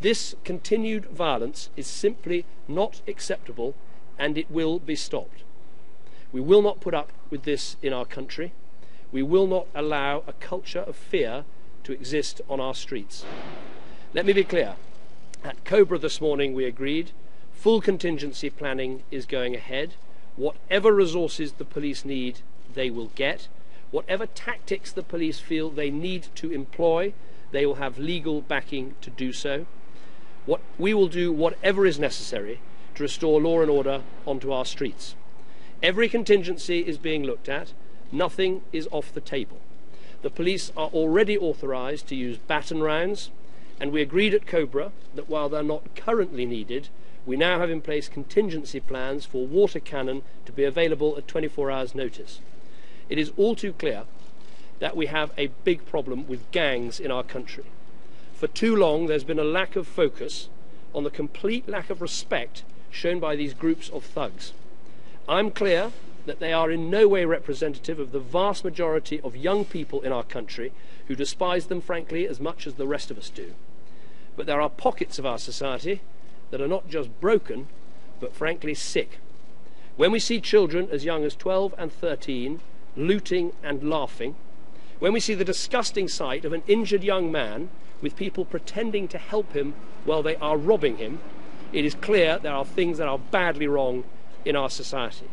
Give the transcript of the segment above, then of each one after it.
This continued violence is simply not acceptable and it will be stopped. We will not put up with this in our country. We will not allow a culture of fear to exist on our streets. Let me be clear. At Cobra this morning, we agreed full contingency planning is going ahead. Whatever resources the police need, they will get. Whatever tactics the police feel they need to employ, they will have legal backing to do so. What, we will do whatever is necessary to restore law and order onto our streets. Every contingency is being looked at. Nothing is off the table. The police are already authorised to use baton rounds, and we agreed at Cobra that while they're not currently needed, we now have in place contingency plans for water cannon to be available at 24 hours' notice. It is all too clear that we have a big problem with gangs in our country. For too long, there's been a lack of focus on the complete lack of respect shown by these groups of thugs. I'm clear that they are in no way representative of the vast majority of young people in our country who despise them, frankly, as much as the rest of us do. But there are pockets of our society that are not just broken, but frankly sick. When we see children as young as 12 and 13 looting and laughing, when we see the disgusting sight of an injured young man with people pretending to help him while they are robbing him, it is clear there are things that are badly wrong in our society.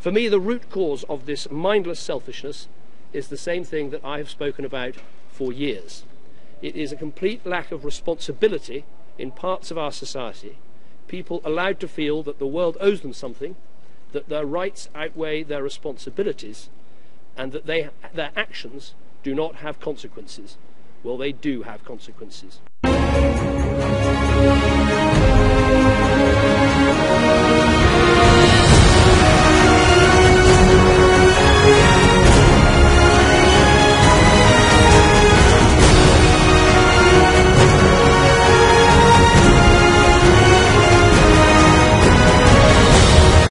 For me, the root cause of this mindless selfishness is the same thing that I have spoken about for years. It is a complete lack of responsibility in parts of our society, people allowed to feel that the world owes them something, that their rights outweigh their responsibilities, and that they, their actions do not have consequences. Well, they do have consequences.